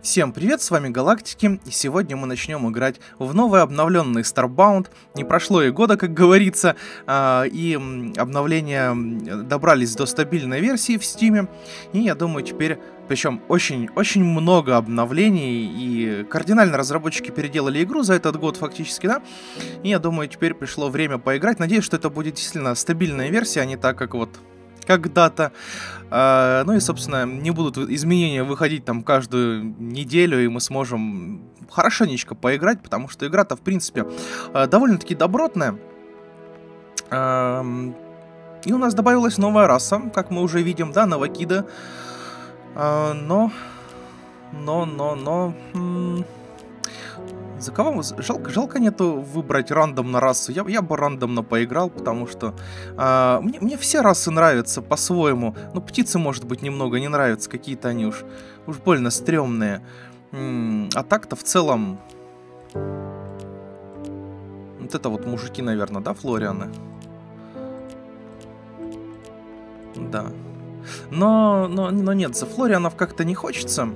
Всем привет, с вами Галактики, и сегодня мы начнем играть в новый обновленный Starbound. Не прошло и года, как говорится, а, и обновления добрались до стабильной версии в Steam, и я думаю теперь, причем очень-очень много обновлений, и кардинально разработчики переделали игру за этот год фактически, да, и я думаю теперь пришло время поиграть. Надеюсь, что это будет действительно стабильная версия, а не так, как вот когда-то. А, ну и, собственно, не будут изменения выходить там каждую неделю, и мы сможем хорошенечко поиграть, потому что игра-то, в принципе, а, довольно-таки добротная. А, и у нас добавилась новая раса, как мы уже видим, да, Новакида. Но... Но, но, но... За кого? Жалко, жалко нету выбрать рандомно расу. Я, я бы рандомно поиграл, потому что а, мне, мне все расы нравятся по-своему. Ну, птицы, может быть, немного не нравятся. Какие-то они уж, уж больно стрёмные. М -м, а так-то в целом... Вот это вот мужики, наверное, да, Флорианы? Да. Но, но, но нет, за Флорианов как-то не хочется.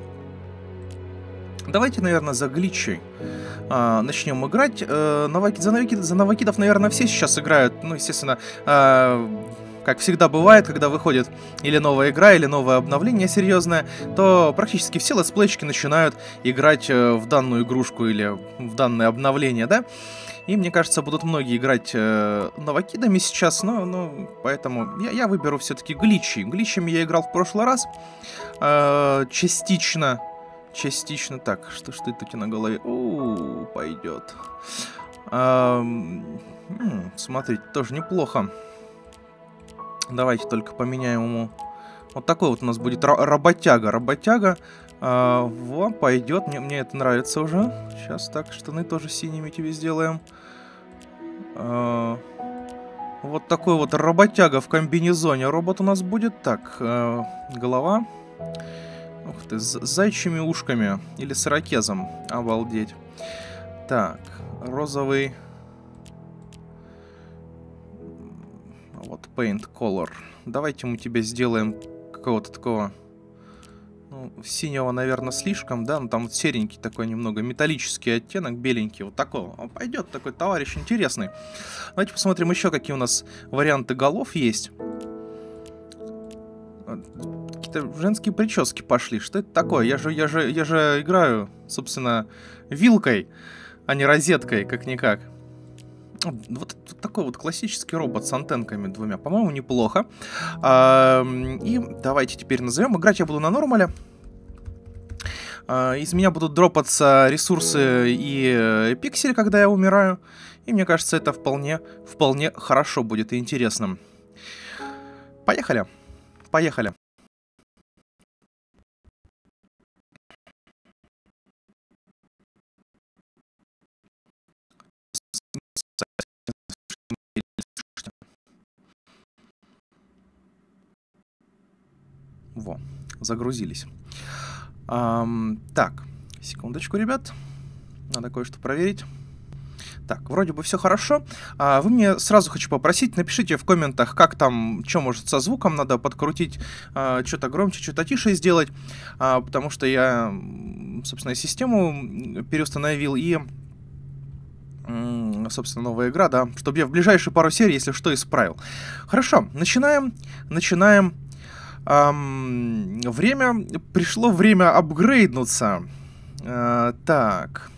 Давайте, наверное, за гличей а, начнем играть. Э, новаки, за, новаки, за новакидов, наверное, все сейчас играют. Ну, естественно, э, как всегда бывает, когда выходит или новая игра, или новое обновление серьезное, то практически все летсплейщики начинают играть э, в данную игрушку или в данное обновление, да? И мне кажется, будут многие играть э, новокидами сейчас, но, ну, поэтому я, я выберу все-таки гличи. Гличами я играл в прошлый раз, э, частично, Частично так. Что, это у тебя на голове? О, пойдет. А, смотрите, тоже неплохо. Давайте только поменяем ему... Вот такой вот у нас будет работяга. Работяга. А, во, пойдет. Мне, мне это нравится уже. Сейчас так, штаны тоже синими тебе сделаем. А, вот такой вот работяга в комбинезоне. Робот у нас будет. Так, а, голова. Голова. Ух ты, с зайчими ушками. Или с ракезом. Обалдеть. Так, розовый... Вот, paint color. Давайте мы тебе сделаем какого-то такого... Ну, синего, наверное, слишком, да? Ну, там вот серенький такой немного металлический оттенок, беленький. Вот такого. Он пойдет, такой товарищ интересный. Давайте посмотрим еще, какие у нас варианты голов есть какие-то женские прически пошли. Что это такое? Я же, я же, я же играю, собственно, вилкой, а не розеткой, как-никак. Вот, вот такой вот классический робот с антенками двумя. По-моему, неплохо. А, и давайте теперь назовем. Играть я буду на нормале. А, из меня будут дропаться ресурсы и э, пиксели, когда я умираю. И мне кажется, это вполне, вполне хорошо будет и интересно. Поехали. Поехали. Во, загрузились. Эм, так, секундочку, ребят. Надо кое-что проверить. Так, вроде бы все хорошо. А, вы мне сразу хочу попросить, напишите в комментах, как там, что может со звуком, надо подкрутить, а, что-то громче, что-то тише сделать, а, потому что я, собственно, систему переустановил и собственно, новая игра, да, чтобы я в ближайшие пару серий, если что, исправил. Хорошо, начинаем, начинаем Эм, время... Пришло время апгрейднуться. Э, так.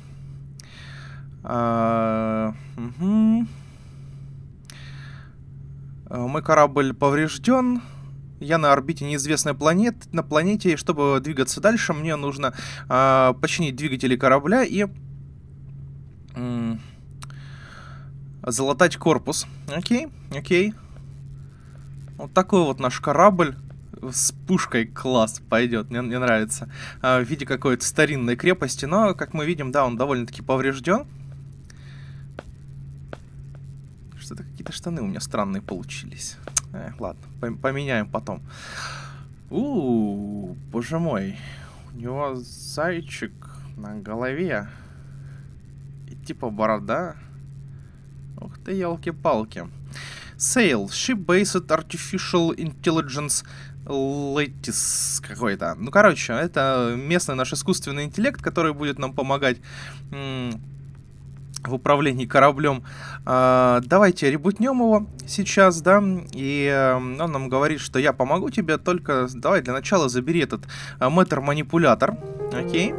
Э, угу. Мой корабль поврежден. Я на орбите неизвестной планет, на планете, и чтобы двигаться дальше, мне нужно э, починить двигатели корабля и э, залатать корпус. Окей, окей. Вот такой вот наш корабль с пушкой класс пойдет, мне, мне нравится. А, в виде какой-то старинной крепости, но, как мы видим, да, он довольно-таки поврежден. Что-то какие-то штаны у меня странные получились. Э, ладно, поменяем потом. У, боже мой. У него зайчик на голове. И типа борода. Ух ты, елки-палки. Sail. Ship-based artificial intelligence Летис какой-то. Ну, короче, это местный наш искусственный интеллект, который будет нам помогать в управлении кораблем. А, давайте ребутнем его сейчас, да, и э, он нам говорит, что я помогу тебе, только давай для начала забери этот э, метр-манипулятор, окей.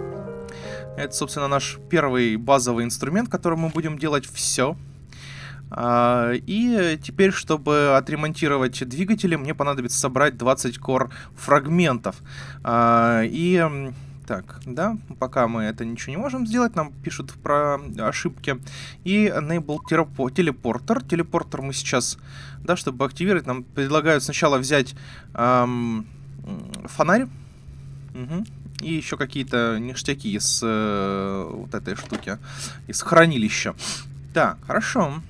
Это, собственно, наш первый базовый инструмент, которым мы будем делать все. А, и теперь, чтобы отремонтировать двигатели, мне понадобится собрать 20 кор фрагментов. А, и так, да, пока мы это ничего не можем сделать, нам пишут про ошибки. И enable телепортер. Телепортер мы сейчас, да, чтобы активировать, нам предлагают сначала взять эм, фонарь. Угу. И еще какие-то ништяки из э, вот этой штуки, из хранилища. Так, хорошо.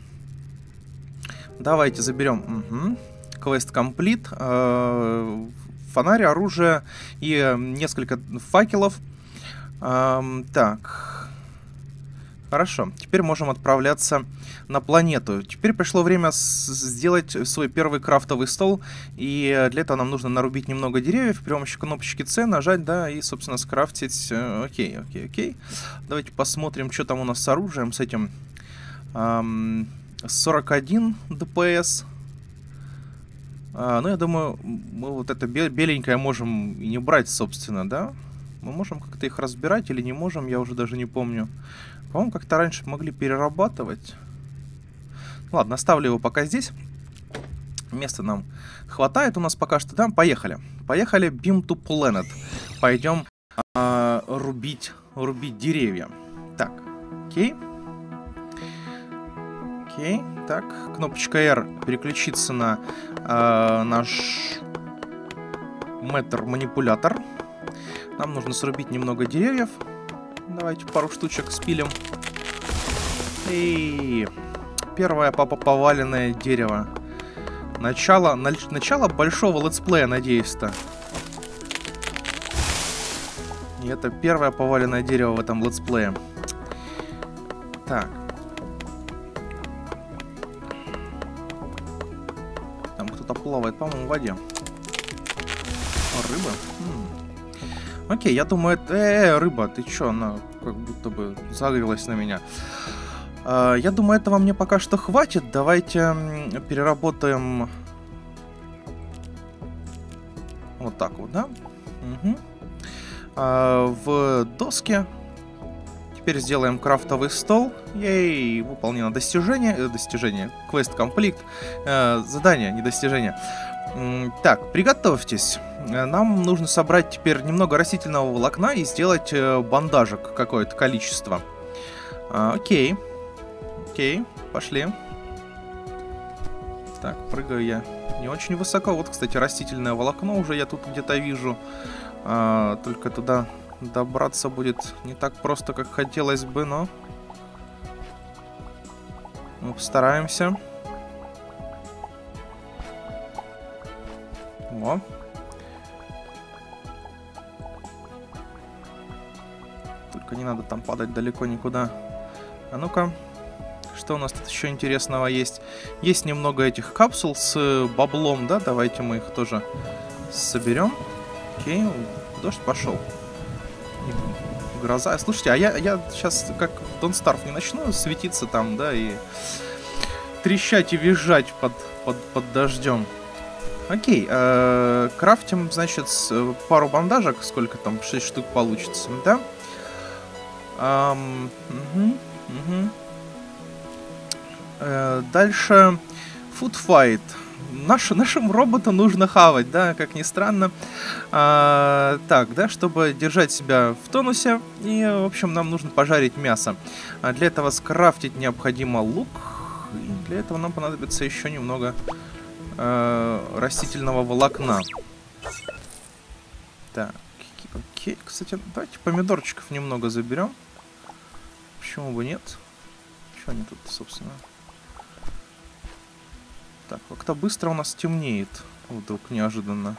Давайте заберем. Угу. Квест комплит. Э, фонарь, оружие и несколько факелов. Эм, так. Хорошо, теперь можем отправляться на планету. Теперь пришло время сделать свой первый крафтовый стол, и для этого нам нужно нарубить немного деревьев, при помощи кнопочки C нажать, да, и, собственно, скрафтить. Э, окей, окей, окей. Давайте посмотрим, что там у нас с оружием, с этим. Эм, 41 ДПС. А, ну, я думаю, мы вот это беленькое можем и не брать, собственно, да? Мы можем как-то их разбирать или не можем, я уже даже не помню. По-моему, как-то раньше могли перерабатывать. Ладно, оставлю его пока здесь. Места нам хватает у нас пока что. Да, поехали. Поехали Beam to Planet. Пойдем а, рубить, рубить деревья. Так, окей. Окей. Так, кнопочка R переключиться на э, наш метр-манипулятор. Нам нужно срубить немного деревьев. Давайте пару штучек спилим. И первое папа поваленное дерево. Начало, начало большого летсплея, надеюсь-то. И это первое поваленное дерево в этом летсплее. Так, плавает, по-моему, в воде. О, рыба? М Окей, я думаю, это... Э, -э рыба, ты чё? Она как будто бы загрелась на меня. Э, я думаю, этого мне пока что хватит. Давайте переработаем... Вот так вот, да? Угу. Э, в доске Теперь сделаем крафтовый стол. Ей, выполнено достижение. Э, достижение. Квест комплект. Э, задание, не достижение. Так, приготовьтесь. Э, нам нужно собрать теперь немного растительного волокна и сделать э, бандажек какое-то количество. А, окей. Окей, пошли. Так, прыгаю я не очень высоко. Вот, кстати, растительное волокно уже я тут где-то вижу. А, только туда добраться будет не так просто, как хотелось бы, но... Мы постараемся. О. Только не надо там падать далеко никуда. А ну-ка. Что у нас тут еще интересного есть? Есть немного этих капсул с баблом, да? Давайте мы их тоже соберем. Окей, дождь пошел гроза. Слушайте, а я, я сейчас как Don't Starve не начну светиться там, да, и трещать и визжать под, под, под дождем. Окей, э, крафтим, значит, пару бандажек, сколько там, 6 штук получится, да? Эм, угу, угу. Э, дальше, Food Fight наш, нашему роботу нужно хавать, да, как ни странно. А, так, да, чтобы держать себя в тонусе. И, в общем, нам нужно пожарить мясо. А для этого скрафтить необходимо лук. И для этого нам понадобится еще немного э, растительного волокна. Так, окей. Кстати, давайте помидорчиков немного заберем. Почему бы нет? Что они тут, собственно? Так, как-то быстро у нас темнеет. Вдруг неожиданно.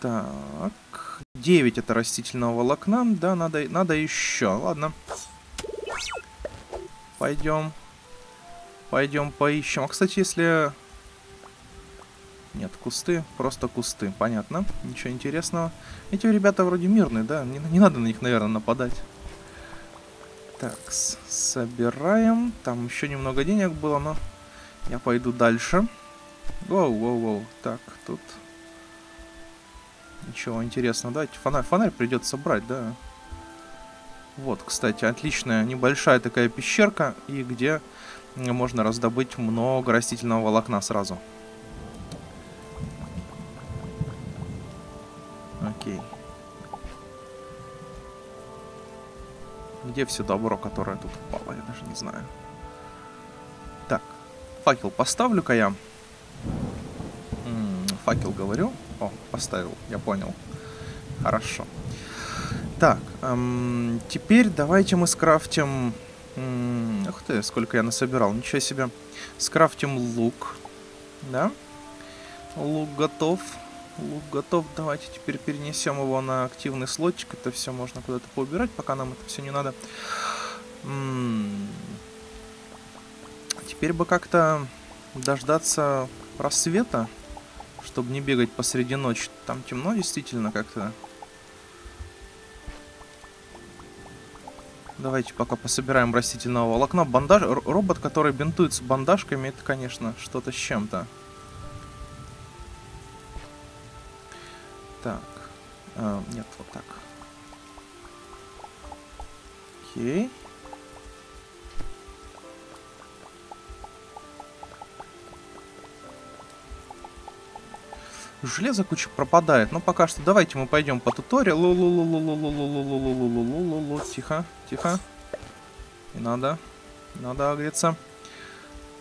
Так. 9 это растительного волокна. Да, надо, надо еще. Ладно. Пойдем. Пойдем поищем. А, кстати, если... Нет, кусты, просто кусты, понятно. Ничего интересного. Эти ребята вроде мирные, да? Не, не надо на них, наверное, нападать. Так, собираем. Там еще немного денег было, но я пойду дальше. Воу, воу, воу. Так, тут... Ничего интересного. Давайте фонарь, фонарь придется брать, да? Вот, кстати, отличная небольшая такая пещерка, и где можно раздобыть много растительного волокна сразу. Окей. Где все добро, которое тут упало, я даже не знаю. Факел поставлю-ка я. М -м, факел говорю. О, поставил, я понял. Хорошо. Так, эм, теперь давайте мы скрафтим... Эм, ух ты, сколько я насобирал, ничего себе. Скрафтим лук. Да? Лук готов. Лук готов. Давайте теперь перенесем его на активный слотик. Это все можно куда-то поубирать, пока нам это все не надо. Теперь бы как-то дождаться рассвета, чтобы не бегать посреди ночи. Там темно действительно как-то. Давайте пока пособираем растительного волокна. Бандаж... Робот, который бинтуется бандажками, это, конечно, что-то с чем-то. Так. А, нет, вот так. Окей. Железо куча пропадает. Но пока что давайте мы пойдем по туториалу. Тихо, тихо. Не надо. Не надо агриться.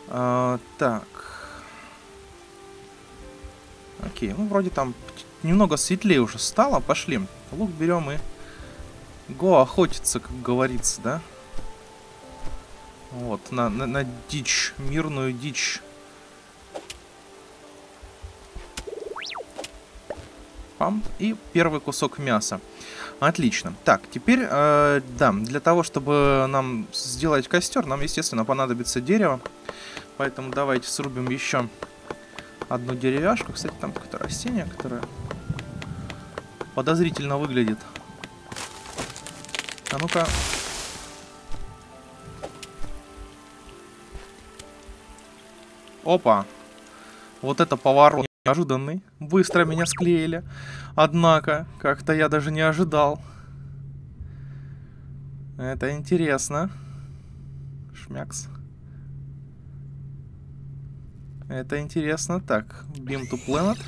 А, так. Окей, ну вроде там немного светлее уже стало. Пошли. Лук берем и... Го охотиться, как говорится, да? Вот, на, на, на дичь, мирную дичь. Пам. И первый кусок мяса. Отлично. Так, теперь, э, да, для того, чтобы нам сделать костер, нам, естественно, понадобится дерево. Поэтому давайте срубим еще одну деревяшку. Кстати, там какое-то растение, которое подозрительно выглядит. А ну-ка. Опа. Вот это поворот неожиданный. Быстро меня склеили. Однако, как-то я даже не ожидал. Это интересно. Шмякс. Это интересно. Так, beam to planet.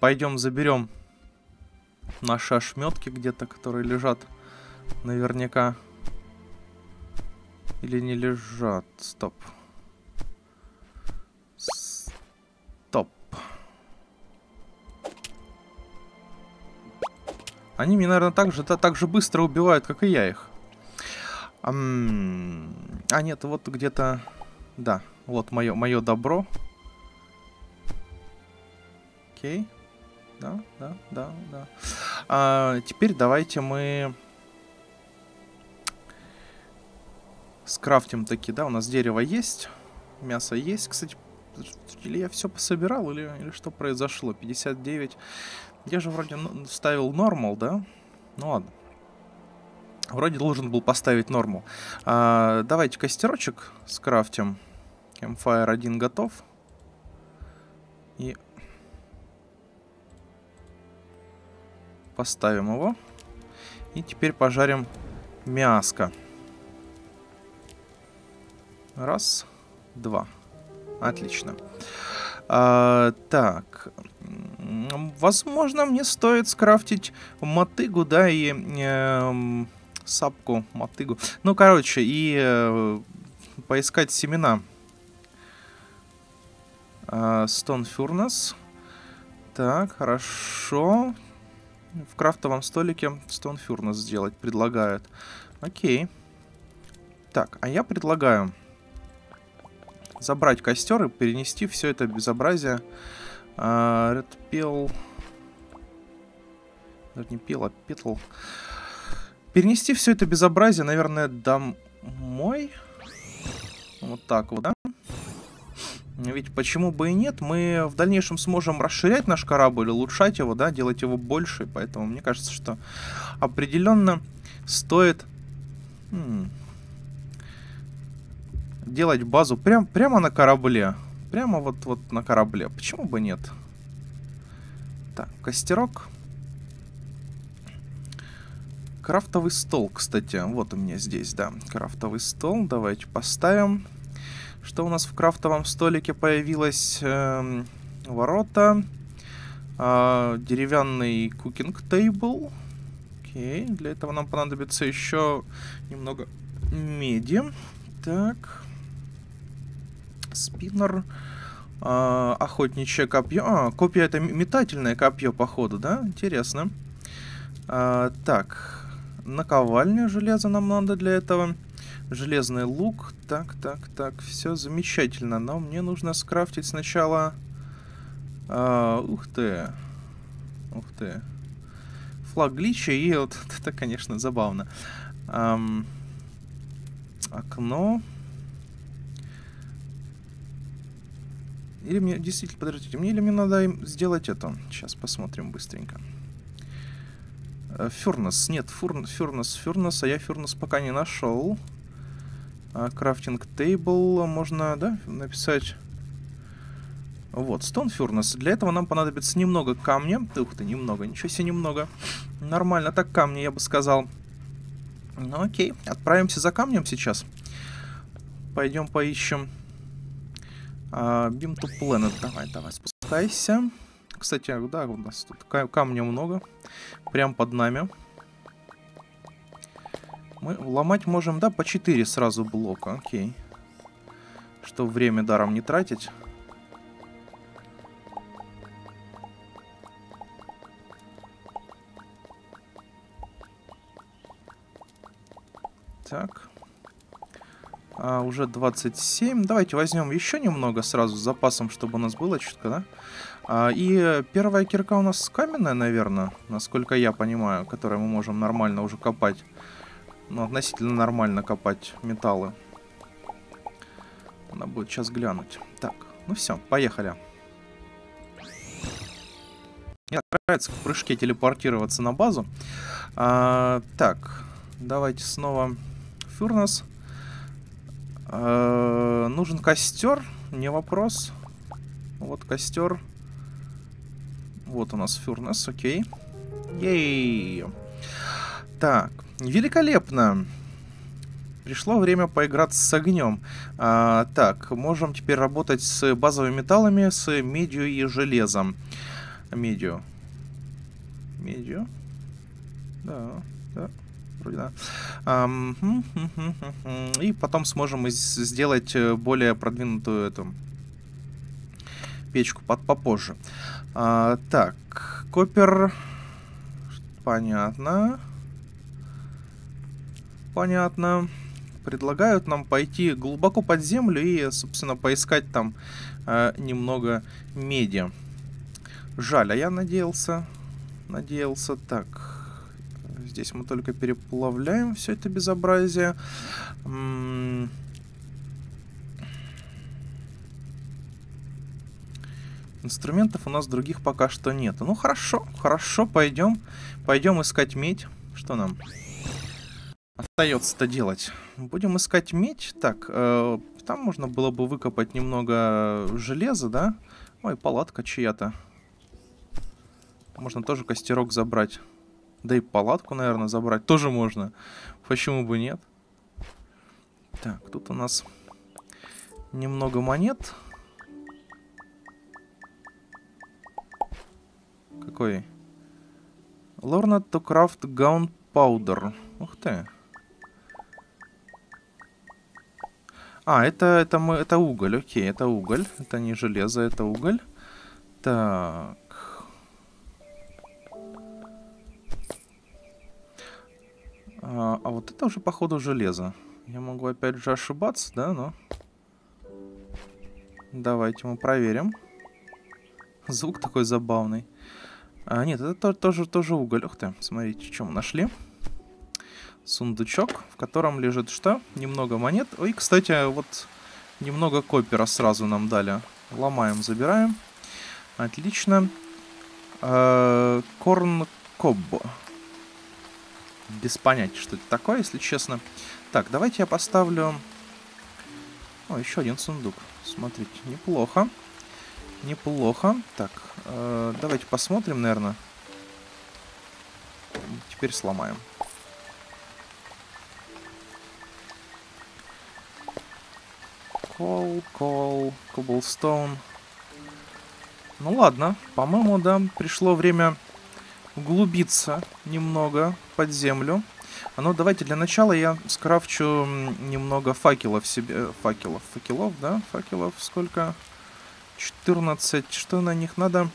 пойдем заберем наши ошметки где-то, которые лежат наверняка. Или не лежат. Стоп. Они меня, наверное, так же, так же быстро убивают, как и я их. А, нет, вот где-то... Да, вот мое, мое добро. Окей. Да, да, да, да. А, теперь давайте мы... Скрафтим таки, да, у нас дерево есть. Мясо есть, кстати. Или я все пособирал, или, или что произошло? 59. Я же вроде ставил нормал, да? Ну ладно. Вроде должен был поставить нормал. А, давайте костерочек скрафтим. Campfire 1 готов. И поставим его. И теперь пожарим мяско. Раз, два. Отлично. А, так, возможно, мне стоит скрафтить мотыгу, да, и э, сапку, мотыгу. Ну, короче, и э, поискать семена. Э, Stone Furnace. Так, хорошо. В крафтовом столике Stone Furnace сделать предлагают. Окей. Так, а я предлагаю забрать костер и перенести все это безобразие а, Red Peel... Даже не пил, а петл. Перенести все это безобразие, наверное, домой. Вот так вот, да? Ведь почему бы и нет, мы в дальнейшем сможем расширять наш корабль, улучшать его, да, делать его больше. Поэтому мне кажется, что определенно стоит м делать базу прям, прямо на корабле. Прямо вот, вот на корабле. Почему бы нет? Так, костерок. Крафтовый стол, кстати. Вот у меня здесь, да. Крафтовый стол. Давайте поставим. Что у нас в крафтовом столике появилось? Эм, ворота. Э, деревянный кукинг тейбл. Окей. Для этого нам понадобится еще немного меди. Так. Спиннер. Э, охотничье копье. А, копия это метательное копье, походу, да? Интересно. Э, так. Наковальня железа нам надо для этого. Железный лук. Так, так, так. Все замечательно. Но мне нужно скрафтить сначала... А, ух ты. Ух ты. Флаг глича. И вот это, конечно, забавно. Ам, окно. Или мне... Действительно, подождите. Мне или мне надо сделать это? Сейчас посмотрим быстренько. Э, фюрнес. Нет, фур... Фюрнес. Фюрнес, а я Фюрнес пока не нашел. А, крафтинг тейбл можно, да, написать... Вот, Stone Furnace. Для этого нам понадобится немного камня. Ух ты, немного, ничего себе немного. Нормально так камни, я бы сказал. Ну окей, отправимся за камнем сейчас. Пойдем поищем. А, beam to Planet. Давай, давай, спускайся. Кстати, да, у нас тут камня много. Прям под нами. Мы ломать можем, да, по 4 сразу блока. Окей. Чтобы время даром не тратить. Так. А, уже 27. Давайте возьмем еще немного сразу с запасом, чтобы у нас было чутко, да? А, и первая кирка у нас каменная, наверное, насколько я понимаю, которую мы можем нормально уже копать. Ну, относительно нормально копать металлы. Надо будет сейчас глянуть. Так, ну все, поехали. Мне нравится в прыжке телепортироваться на базу. А, так, давайте снова Фурнас. Э, нужен костер, не вопрос. Вот костер. Вот у нас фурнес, окей. Ей. Так, великолепно. Пришло время поиграть с огнем. А, так, можем теперь работать с базовыми металлами, с медью и железом. Медью. Медью. Да, да вроде, да. Um, и потом сможем сделать э, более продвинутую эту печку под попозже. А, так, копер. Понятно. Понятно. Предлагают нам пойти глубоко под землю и, собственно, поискать там э, немного меди. Жаль, а я надеялся... Надеялся так. Здесь мы только переплавляем все это безобразие. Инструментов у нас других пока что нет. Ну хорошо, хорошо, пойдем. Пойдем искать медь. Что нам остается-то делать? Будем искать медь. Так, э, там можно было бы выкопать немного железа, да? Ой, палатка чья-то. Можно тоже костерок забрать. Да и палатку, наверное, забрать тоже можно. Почему бы нет? Так, тут у нас немного монет. Какой? Learn to craft gunpowder. Ух ты. А, это, это, мы, это уголь, окей, это уголь. Это не железо, это уголь. Так. А, а вот это уже, походу, железо. Я могу опять же ошибаться, да, но... Давайте мы проверим. Звук такой забавный. А, нет, это тоже, тоже, уголь. Ух ты, смотрите, мы нашли. Сундучок, в котором лежит что? Немного монет. Ой, кстати, вот Немного копера сразу нам дали. Ломаем, забираем. Отлично. Э, корн Коббо. Без понятия, что это такое, если честно. Так, давайте я поставлю... О, еще один сундук. Смотрите, неплохо. Неплохо. Так, э, давайте посмотрим, наверное. Теперь сломаем. Кол, кол, коблстоун. Ну ладно, по-моему, да, пришло время углубиться немного под землю. А ну, давайте для начала я скрафчу немного факелов себе. Факелов, факелов, да? Факелов сколько? 14. Что на них надо?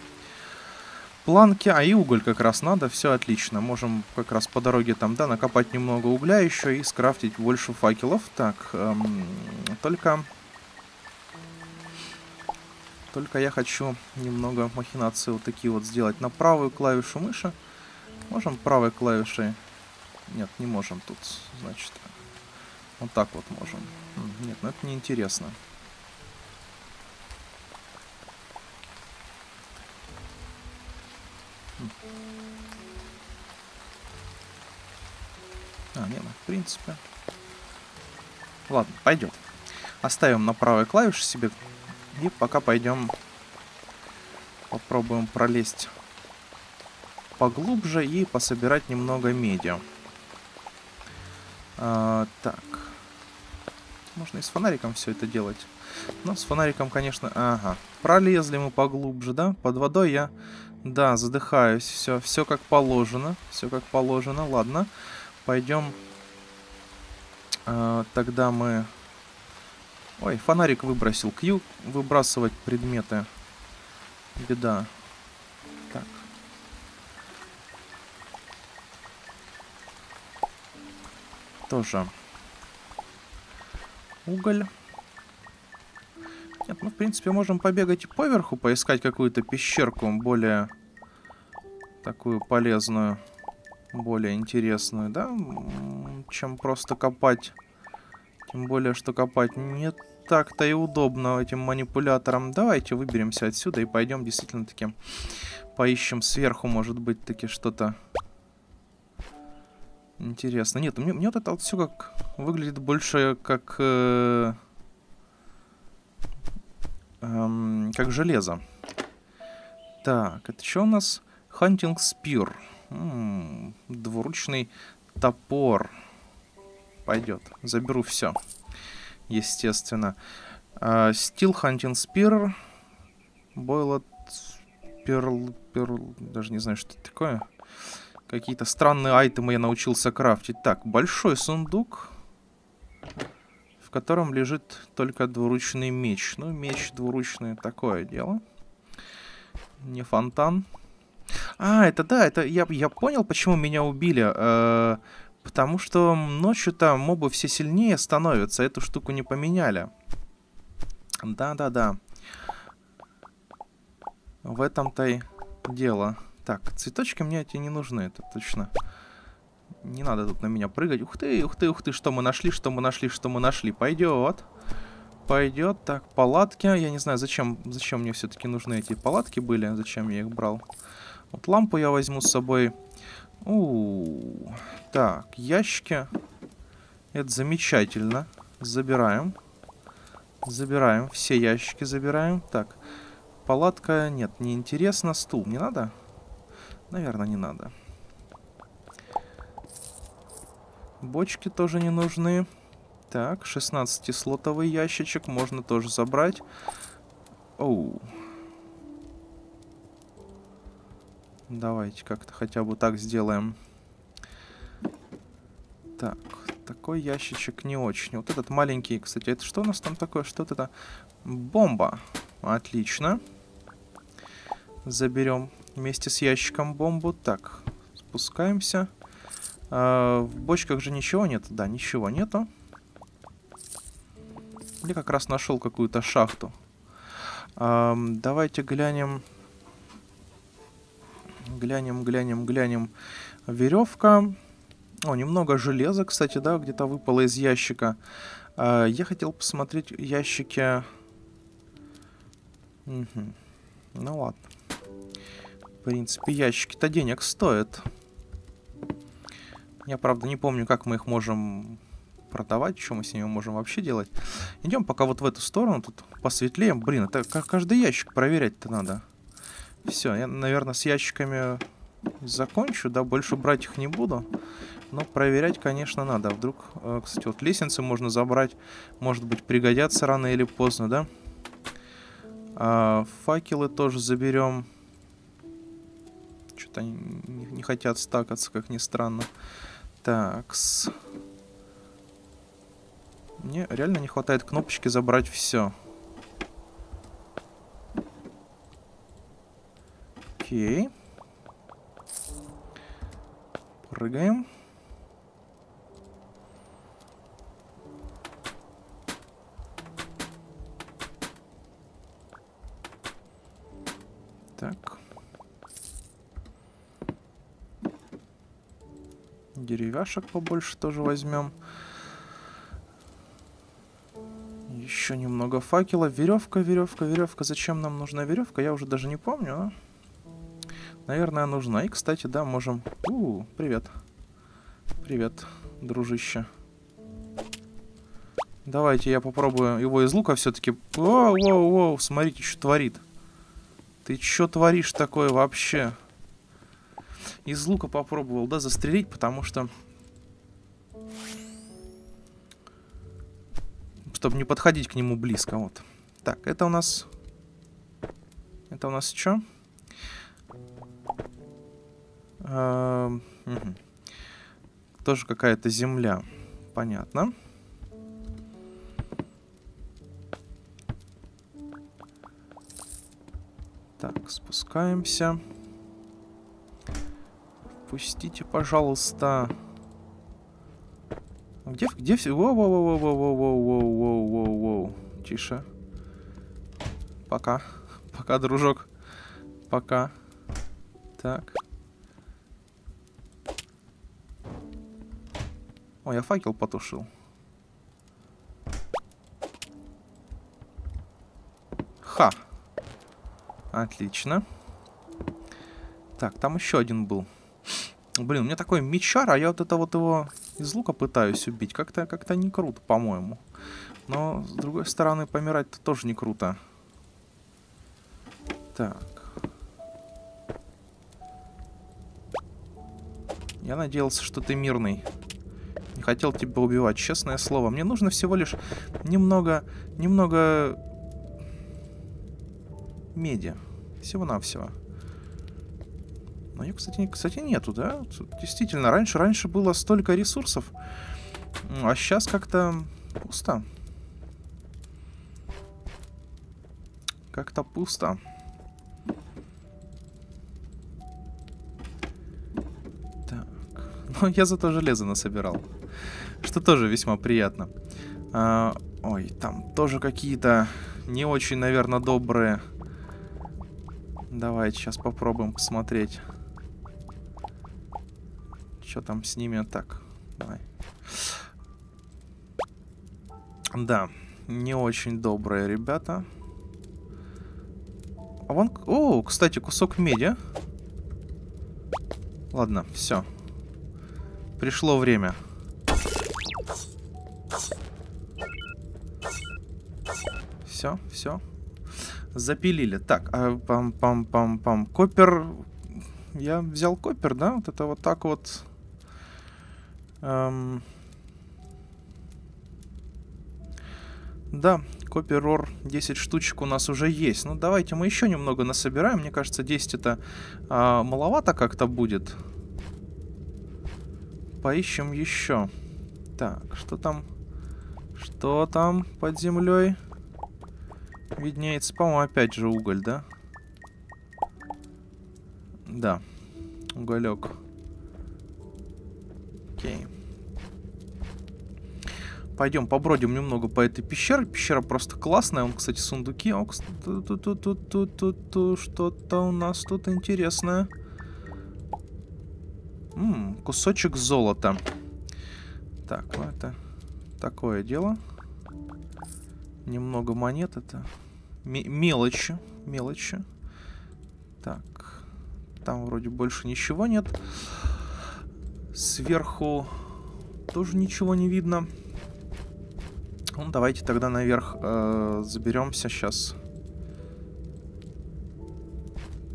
Планки, а и уголь как раз надо. Все отлично. Можем как раз по дороге там, да, накопать немного угля еще и скрафтить больше факелов. Так, эм, только только я хочу немного махинации вот такие вот сделать. На правую клавишу мыши. Можем правой клавишей... Нет, не можем тут, значит. Вот так вот можем. Нет, ну это неинтересно. А, не, ну, в принципе. Ладно, пойдет. Оставим на правой клавише себе и пока пойдем попробуем пролезть поглубже и пособирать немного меди. А, так. Можно и с фонариком все это делать. Но с фонариком, конечно... Ага. Пролезли мы поглубже, да? Под водой я... Да, задыхаюсь. Все, все как положено. Все как положено. Ладно. Пойдем... А, тогда мы Ой, фонарик выбросил. Q выбрасывать предметы. Беда. Так. Тоже. Уголь. Нет, ну, в принципе, можем побегать и поверху, поискать какую-то пещерку более такую полезную, более интересную, да, чем просто копать тем более, что копать не так-то и удобно этим манипулятором. Давайте выберемся отсюда и пойдем действительно таки поищем сверху, может быть, таки что-то интересно. Нет, мне, мне вот это вот все как выглядит больше как... Э, э, как железо. Так, это что у нас? М -м, двуручный топор пойдет. Заберу все. Естественно. Steel Hunting Spear. Boiled Pearl... Pearl... Даже не знаю, что это такое. Какие-то странные айтемы я научился крафтить. Так, большой сундук. В котором лежит только двуручный меч. Ну, меч двуручный, такое дело. Не фонтан. А, это да, это я, я понял, почему меня убили. Э -э Потому что ночью там мобы все сильнее становятся, эту штуку не поменяли. Да-да-да. В этом-то и дело. Так, цветочки мне эти не нужны, это точно. Не надо тут на меня прыгать. Ух ты, ух ты, ух ты, что мы нашли, что мы нашли, что мы нашли. Пойдет. Пойдет. Так, палатки. Я не знаю, зачем, зачем мне все-таки нужны эти палатки были. Зачем я их брал. Вот лампу я возьму с собой. У, так, ящики. Это замечательно. Забираем. Забираем. Все ящики забираем. Так, палатка. Нет, не интересно. Стул не надо? Наверное, не надо. Бочки тоже не нужны. Так, 16-слотовый ящичек можно тоже забрать. Оу. Давайте как-то хотя бы так сделаем. Так, такой ящичек не очень. Вот этот маленький, кстати, это что у нас там такое? Что это? Бомба. Отлично. Заберем вместе с ящиком бомбу. Так, спускаемся. А, в бочках же ничего нет. Да, ничего нету. Я как раз нашел какую-то шахту. А, давайте глянем... Глянем, глянем, глянем. Веревка. О, немного железа, кстати, да, где-то выпало из ящика. А, я хотел посмотреть ящики... Угу. Ну ладно. В принципе, ящики-то денег стоят. Я, правда, не помню, как мы их можем продавать, что мы с ними можем вообще делать. Идем пока вот в эту сторону, тут посветлее. Блин, это каждый ящик проверять-то надо. Все, я, наверное, с ящиками закончу, да, больше брать их не буду. Но проверять, конечно, надо. Вдруг, э, кстати, вот лестницы можно забрать. Может быть, пригодятся рано или поздно, да? А, факелы тоже заберем. Что-то они не хотят стакаться, как ни странно. Такс. Мне реально не хватает кнопочки забрать все. Окей. Прыгаем. Так. Деревяшек побольше тоже возьмем. Еще немного факела. Веревка, веревка, веревка. Зачем нам нужна веревка? Я уже даже не помню. А? Наверное, нужна. И, кстати, да, можем... У, -у привет. Привет, дружище. Давайте я попробую его из лука все-таки... Воу, воу, воу, смотрите, что творит. Ты что творишь такое вообще? Из лука попробовал, да, застрелить, потому что... Чтобы не подходить к нему близко, вот. Так, это у нас... Это у нас что? Угу. Тоже какая-то земля. Понятно. Так, спускаемся. Пустите, пожалуйста. Где, где все? Воу-воу-воу-воу-воу-воу-воу-воу-воу. Тише. Пока. Пока, дружок. Пока. Так. О, я факел потушил. Ха. Отлично. Так, там еще один был. Блин, у меня такой мечар, а я вот это вот его из лука пытаюсь убить. Как-то как, -то, не круто, по-моему. Но, с другой стороны, помирать-то тоже не круто. Так. Я надеялся, что ты мирный хотел тебя убивать, честное слово. Мне нужно всего лишь немного, немного меди. Всего-навсего. Но ее, кстати, кстати, нету, да? Действительно, раньше, раньше было столько ресурсов, а сейчас как-то пусто. Как-то пусто. Так. Ну, я зато железо насобирал что тоже весьма приятно. А, ой, там тоже какие-то не очень, наверное, добрые. Давайте сейчас попробуем посмотреть. Что там с ними? Так, давай. Да, не очень добрые ребята. А вон... О, кстати, кусок меди. Ладно, все. Пришло время. Все, все. Запилили. Так, а пам-пам-пам-пам. Копер... Я взял копер, да? Вот это вот так вот... Эм... Да, копер 10 штучек у нас уже есть. Ну, давайте мы еще немного насобираем. Мне кажется, 10 это а, маловато как-то будет. Поищем еще. Так, что там? Что там под землей? Виднеется, по-моему, опять же уголь, да? Да. Уголек. Окей. Пойдем побродим немного по этой пещере. Пещера просто классная. Он, кстати, сундуки. О, что-то у нас тут интересное. М -м, кусочек золота. Так, ну это такое дело. Немного монет это. мелочи. Мелочи. Так. Там вроде больше ничего нет. Сверху тоже ничего не видно. Ну, давайте тогда наверх э, заберемся сейчас.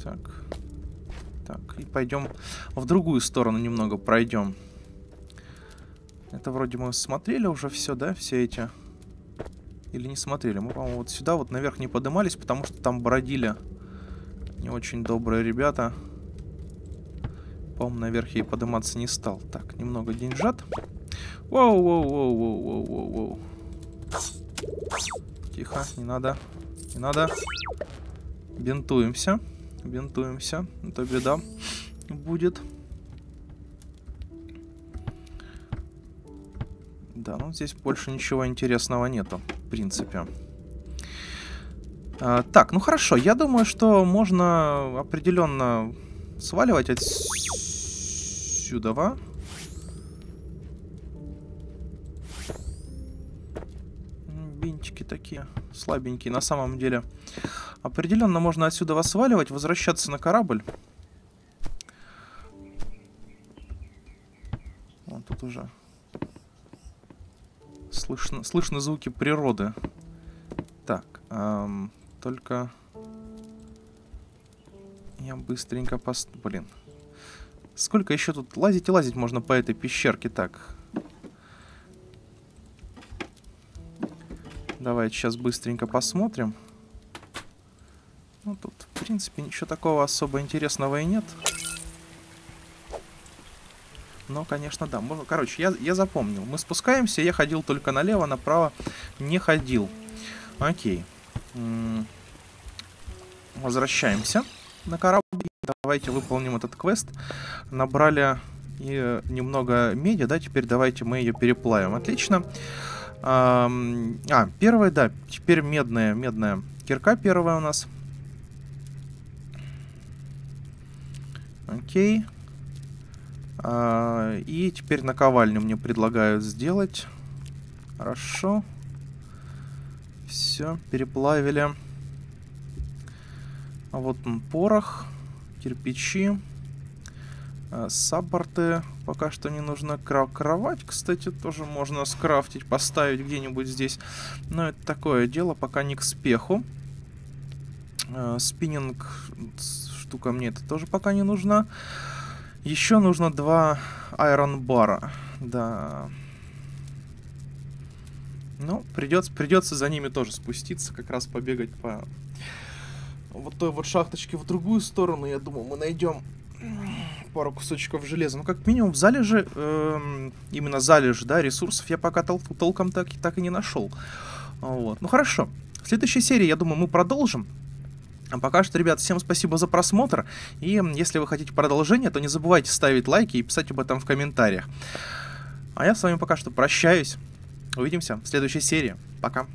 Так. Так, и пойдем в другую сторону немного пройдем. Это вроде мы смотрели уже все, да, все эти... Или не смотрели? Мы, по-моему, вот сюда вот наверх не поднимались, потому что там бродили не очень добрые ребята. По-моему, наверх я и подниматься не стал. Так, немного деньжат. Воу-воу-воу-воу-воу-воу-воу. Тихо, не надо. Не надо. Бинтуемся. Бинтуемся. Это беда будет. Да, ну здесь больше ничего интересного нету, в принципе. А, так, ну хорошо, я думаю, что можно определенно сваливать отсюда. Бинтики такие слабенькие на самом деле. Определенно можно отсюда сваливать, возвращаться на корабль. Вон тут уже слышно, слышно звуки природы. Так, эм, только... Я быстренько пост... Блин. Сколько еще тут лазить и лазить можно по этой пещерке? Так. Давайте сейчас быстренько посмотрим. Ну, тут, в принципе, ничего такого особо интересного и нет. Но, конечно, да. Можно... Короче, я, я запомнил. Мы спускаемся, я ходил только налево, направо не ходил. Окей. Возвращаемся на корабль. Давайте выполним этот квест. Набрали и немного меди, да, теперь давайте мы ее переплавим. Отлично. А, первая, да, теперь медная, медная кирка первая у нас. Окей. А, и теперь наковальню мне предлагают сделать. Хорошо. Все, переплавили. А вот он порох, кирпичи, а, саппорты. Пока что не нужна Кра кровать, кстати, тоже можно скрафтить, поставить где-нибудь здесь. Но это такое дело, пока не к спеху. А, спиннинг штука мне это тоже пока не нужна. Еще нужно два айрон бара. Да. Ну, придется, придется за ними тоже спуститься, как раз побегать по вот той вот шахточке в другую сторону. Я думаю, мы найдем пару кусочков железа. Ну, как минимум, в залежи, э, именно залежи, да, ресурсов я пока тол толком так, так и не нашел. Вот. Ну, хорошо. В следующей серии, я думаю, мы продолжим. А пока что, ребят, всем спасибо за просмотр. И если вы хотите продолжение, то не забывайте ставить лайки и писать об этом в комментариях. А я с вами пока что прощаюсь. Увидимся в следующей серии. Пока.